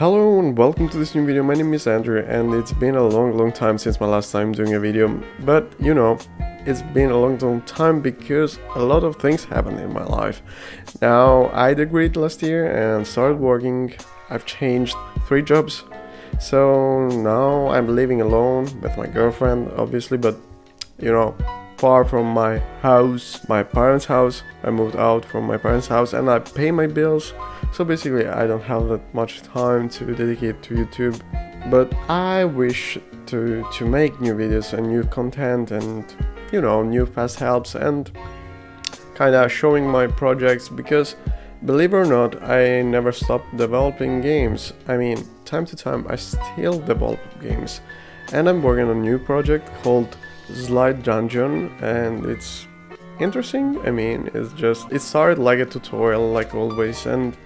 Hello and welcome to this new video, my name is Endrit and it's been a long long time since my last time doing a video, but you know, it's been a long long time because a lot of things happened in my life. Now, I degreed last year and started working, I've changed three jobs, so now I'm living alone with my girlfriend obviously, but you know, far from my house, my parents' house. I moved out from my parents' house and I pay my bills. So basically, I don't have that much time to dedicate to YouTube. But I wish to to make new videos and new content and you know new fast helps and kind of showing my projects because believe it or not, I never stopped developing games. I mean, time to time, I still develop games, and I'm working on a new project called Slide Dungeon and it's interesting. I mean, it's just, it started like a tutorial like always and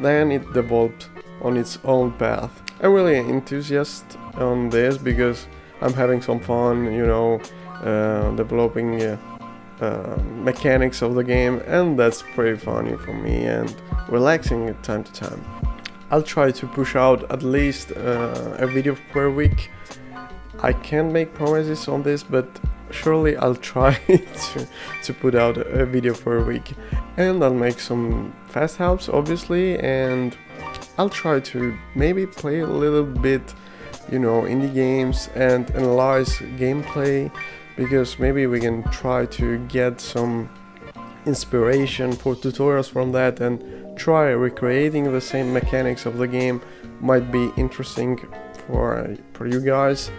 then it developed on its own path. I'm really enthusiastic on this because I'm having some fun, you know, uh, developing uh, uh, mechanics of the game and that's pretty funny for me and relaxing at time to time. I'll try to push out at least uh, a video per week I can't make promises on this, but surely I'll try to, to put out a video for a week. And I'll make some fast helps, obviously, and I'll try to maybe play a little bit, you know, indie games and analyze gameplay, because maybe we can try to get some inspiration for tutorials from that and try recreating the same mechanics of the game might be interesting for, for you guys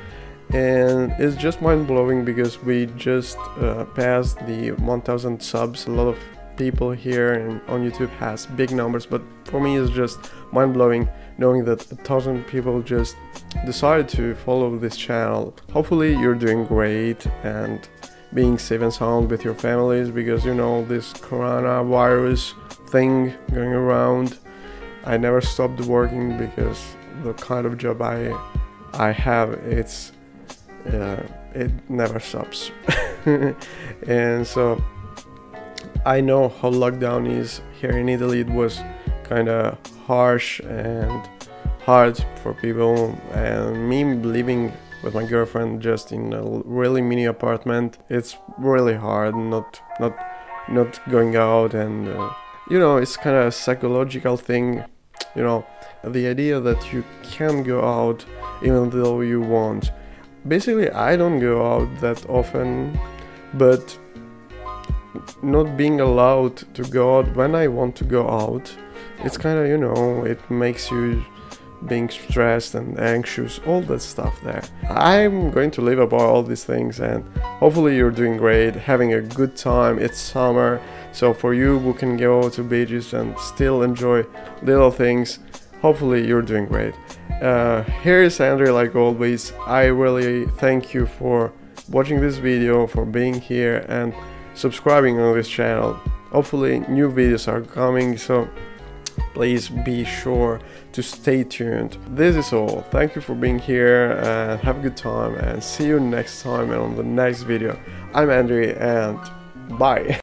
and it's just mind-blowing because we just uh, passed the 1000 subs. A lot of people here and on youtube has big numbers but for me it's just mind-blowing knowing that a thousand people just decided to follow this channel. Hopefully you're doing great and being safe and sound with your families because you know this coronavirus thing going around i never stopped working because the kind of job i i have it's uh, it never stops. And so I know how lockdown is. Here in Italy it was kind of harsh and hard for people. And me living with my girlfriend just in a really mini apartment it's really hard not not not going out and uh, you know it's kind of a psychological thing. You know the idea that you can go out even though you want basically I don't go out that often, but not being allowed to go out when I want to go out, it's kind of, you know, it makes you being stressed and anxious, all that stuff there. I'm going to live about all these things and hopefully you're doing great, having a good time. It's summer, so for you who can go to beaches and still enjoy little things, hopefully you're doing great. Uh, here is Endrit like always. I really thank you for watching this video, for being here and subscribing on this channel. Hopefully new videos are coming, so please be sure to stay tuned. This is all. Thank you for being here and have a good time and see you next time and on the next video. I'm Endrit and bye.